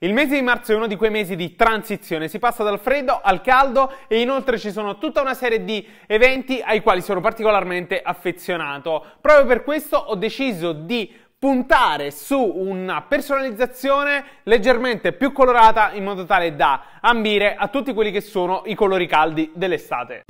Il mese di marzo è uno di quei mesi di transizione, si passa dal freddo al caldo e inoltre ci sono tutta una serie di eventi ai quali sono particolarmente affezionato. Proprio per questo ho deciso di puntare su una personalizzazione leggermente più colorata in modo tale da ambire a tutti quelli che sono i colori caldi dell'estate.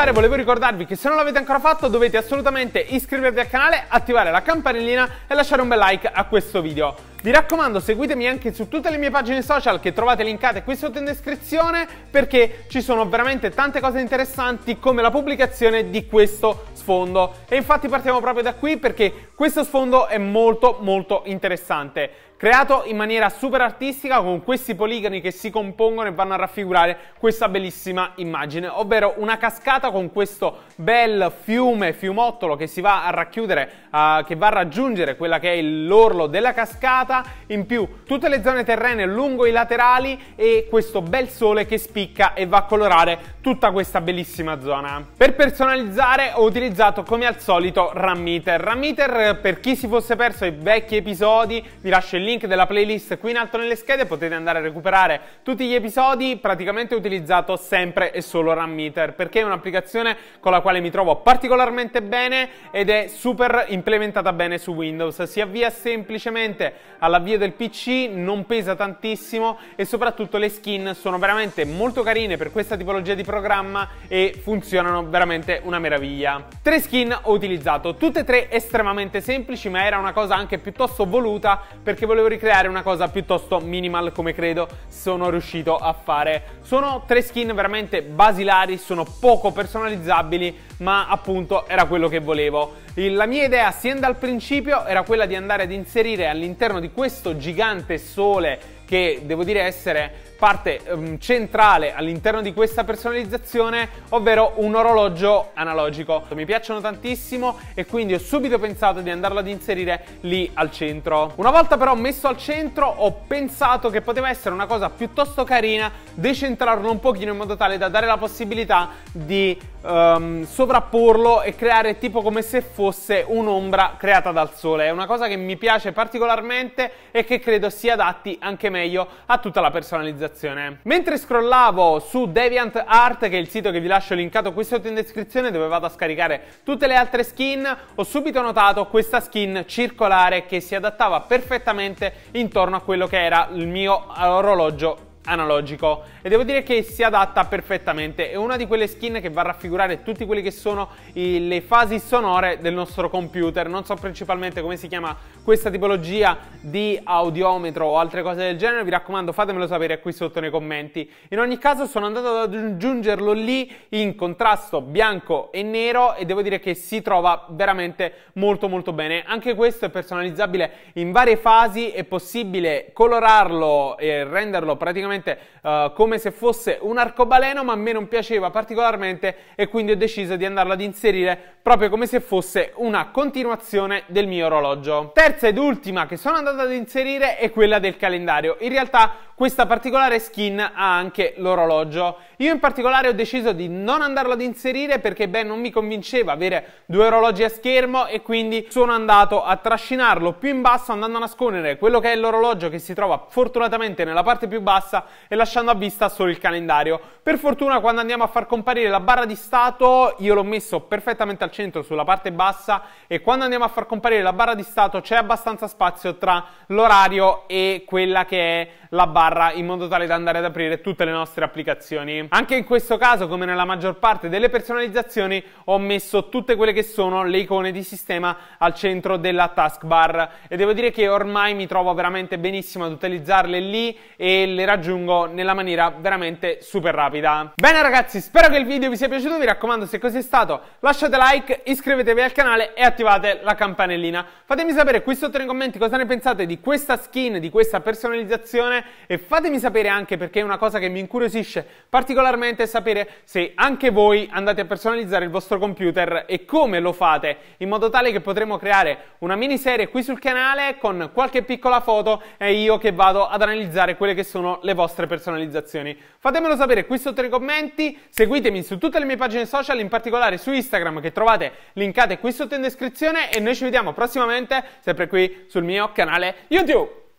Cominciare volevo ricordarvi che se non l'avete ancora fatto dovete assolutamente iscrivervi al canale, attivare la campanellina e lasciare un bel like a questo video. Vi raccomando seguitemi anche su tutte le mie pagine social che trovate linkate qui sotto in descrizione perché ci sono veramente tante cose interessanti come la pubblicazione di questo sfondo e infatti partiamo proprio da qui perché questo sfondo è molto molto interessante creato in maniera super artistica con questi poligoni che si compongono e vanno a raffigurare questa bellissima immagine, ovvero una cascata con questo bel fiume, fiumottolo che si va a racchiudere, uh, che va a raggiungere quella che è l'orlo della cascata, in più tutte le zone terrene lungo i laterali e questo bel sole che spicca e va a colorare tutta questa bellissima zona. Per personalizzare ho utilizzato come al solito Rammeter. Rammeter per chi si fosse perso i vecchi episodi vi lascio il link link della playlist qui in alto nelle schede, potete andare a recuperare tutti gli episodi, praticamente ho utilizzato sempre e solo Rammeter, perché è un'applicazione con la quale mi trovo particolarmente bene ed è super implementata bene su Windows, si avvia semplicemente all'avvio del PC, non pesa tantissimo e soprattutto le skin sono veramente molto carine per questa tipologia di programma e funzionano veramente una meraviglia. Tre skin ho utilizzato, tutte e tre estremamente semplici, ma era una cosa anche piuttosto voluta perché volevo volevo ricreare una cosa piuttosto minimal come credo sono riuscito a fare. Sono tre skin veramente basilari, sono poco personalizzabili, ma appunto era quello che volevo. La mia idea sin dal principio era quella di andare ad inserire all'interno di questo gigante sole che devo dire essere parte um, centrale all'interno di questa personalizzazione, ovvero un orologio analogico. Mi piacciono tantissimo e quindi ho subito pensato di andarlo ad inserire lì al centro. Una volta però messo al centro ho pensato che poteva essere una cosa piuttosto carina decentrarlo un pochino in modo tale da dare la possibilità di um, sovrapporlo e creare tipo come se fosse un'ombra creata dal sole. È una cosa che mi piace particolarmente e che credo si adatti anche meglio a tutta la personalizzazione visualizzazione. Mentre scrollavo su DeviantArt, che è il sito che vi lascio linkato qui sotto in descrizione, dove vado a scaricare tutte le altre skin, ho subito notato questa skin circolare che si adattava perfettamente intorno a quello che era il mio orologio analogico. E devo dire che si adatta perfettamente. È una di quelle skin che va a raffigurare tutte quelle che sono i, le fasi sonore del nostro computer. Non so principalmente come si chiama questa tipologia di audiometro o altre cose del genere. Vi raccomando fatemelo sapere qui sotto nei commenti. In ogni caso sono andato ad aggiungerlo lì in contrasto bianco e nero e devo dire che si trova veramente molto molto bene. Anche questo è personalizzabile in varie fasi. È possibile colorarlo e renderlo praticamente praticamente uh, come se fosse un arcobaleno, ma a me non piaceva particolarmente e quindi ho deciso di andarlo ad inserire proprio come se fosse una continuazione del mio orologio. Terza ed ultima che sono andato ad inserire è quella del calendario. In realtà questa particolare skin ha anche l'orologio. Io in particolare ho deciso di non andarlo ad inserire perché beh non mi convinceva avere due orologi a schermo e quindi sono andato a trascinarlo più in basso andando a nascondere quello che è l'orologio che si trova fortunatamente nella parte più bassa e lasciando a vista solo il calendario. Per fortuna quando andiamo a far comparire la barra di stato io l'ho messo perfettamente al centro sulla parte bassa e quando andiamo a far comparire la barra di stato c'è abbastanza spazio tra l'orario e quella che è la barra in modo tale da andare ad aprire tutte le nostre applicazioni. Anche in questo caso, come nella maggior parte delle personalizzazioni, ho messo tutte quelle che sono le icone di sistema al centro della taskbar e devo dire che ormai mi trovo veramente benissimo ad utilizzarle lì e le raggiungo nella maniera veramente super rapida. Bene ragazzi, spero che il video vi sia piaciuto, vi raccomando se così è stato lasciate like, iscrivetevi al canale e attivate la campanellina. Fatemi sapere qui sotto nei commenti cosa ne pensate di questa skin, di questa personalizzazione e fatemi sapere anche perché è una cosa che mi incuriosisce particolarmente sapere se anche voi andate a personalizzare il vostro computer e come lo fate in modo tale che potremo creare una miniserie qui sul canale con qualche piccola foto e io che vado ad analizzare quelle che sono le vostre personalizzazioni. Fatemelo sapere qui sotto nei commenti, seguitemi su tutte le mie pagine social, in particolare su Instagram che trovate linkate qui sotto in descrizione e noi ci vediamo prossimamente sempre qui sul mio canale YouTube.